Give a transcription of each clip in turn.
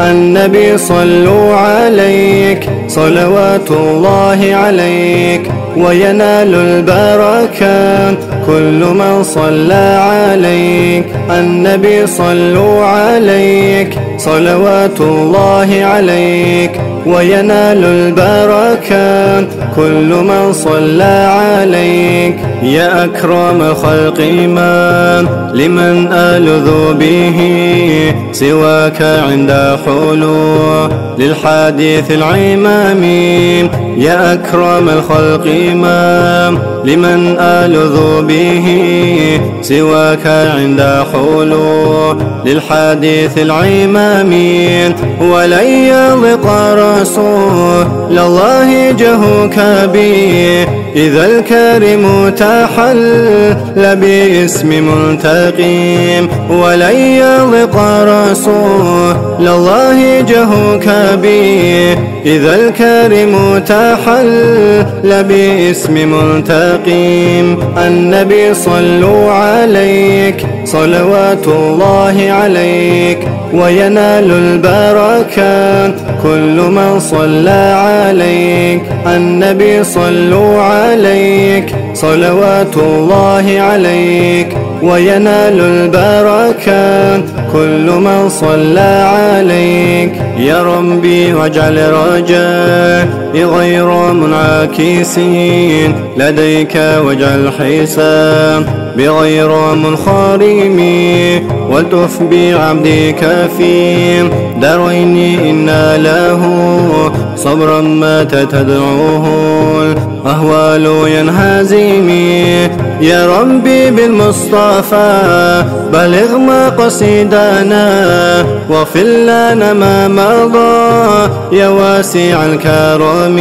النبي صلوا عليك صلوات الله عليك وينال البركات كل من صلى عليك. النبي صلوا عليك صلوات الله عليك. وينال البركات كل من صلى عليك. يا أكرم خلق من لمن ألذ به سواك عند حلول للحديث العمام يا أكرم الخلق من لمن ألذ به سواك عند حلول للحديث العمام ولن يضق رسول الله جهوك بي. إذا الكريم تحل باسم منتقيم ولن يضق رسول الله جهوك بي إذا الكريم تحل باسم منتقيم النبي صلوا عليك صلوات الله عليك وينال البركات كل من صلى عليك النبي صلوا عليك صلوات الله عليك وينال البركات كل من صلى عليك. يا ربي واجعل رجاء غير منعكسين. لديك واجعل حساب بغير منخرم والتف بعبدك في دارين إن له صبرا مات تدعوه. الأهوال ينهزم يا ربي بالمصطفى بلغ ما قصيدنا واغفر لنا ما مضى يا واسع الكرم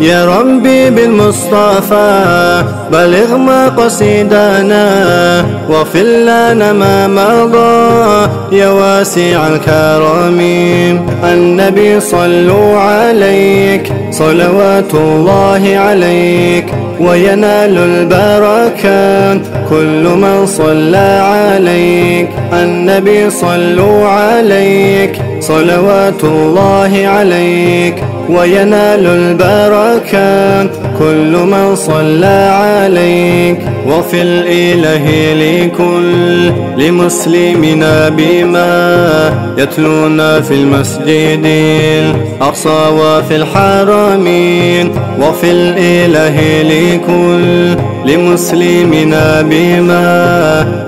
يا ربي بالمصطفى بلغ ما قصيدنا واغفر لنا ما مضى يا واسع الكرم. النبي صلوا عليك صلوات الله عليك وينال البركات. كل من صلى عليك النبي صلوا عليك. صلوات الله عليك. وينال البركات كل من صلى عليك. وفي الإله لكل لمسلمنا بما يتلون في المسجد الأقصى وفي الحرمين. وفي الإله لكل لمسلمنا بما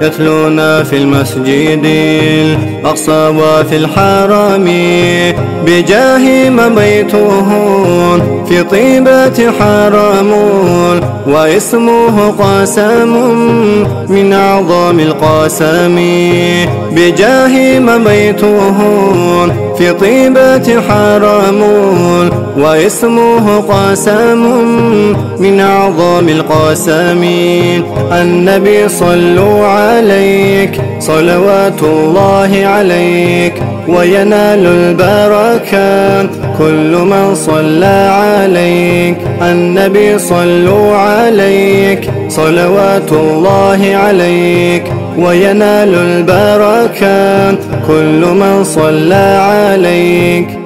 يتلون في المسجد الأقصى وفي الحرم بجاه من بيته في طيبة حرام واسمه قاسم من أعظم القاسم. بجاه من بيته في طيبة حرام. واسمه قاسم من أعظم القاسم. النبي صلوا عليك صلوات الله عليك وينال البركات كل من صلى عليك النبي صلوا عليك صلوات الله عليك وينال البركات كل من صلى عليك.